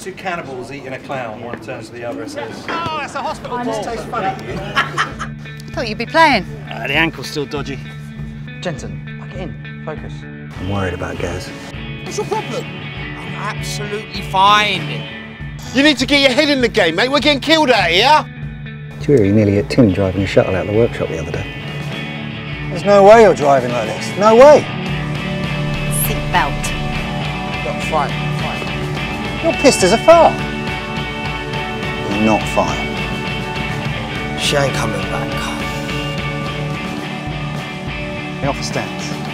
Two cannibals eating a clown, one turns to the other and says, Oh, that's a hospital ball. tastes funny. I thought you'd be playing. Uh, the ankle's still dodgy. Jensen, back it in. Focus. I'm worried about Gaz. What's your problem? I'm absolutely fine. You need to get your head in the game, mate. We're getting killed out here. Did you hear nearly hit Tim driving a shuttle out of the workshop the other day? There's no way you're driving like this. No way. Seatbelt. Look, fine, fine. You're pissed as a fart. You're not fine. She ain't coming back. The offer stands.